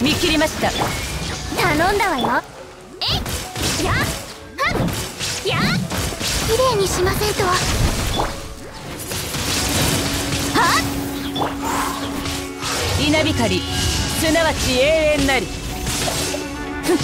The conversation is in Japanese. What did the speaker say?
見切りました。頼んだわよ。え？っや？っはっ？や？っ綺麗にしませんと。はっ？稲光すなわち永遠なり。ふっ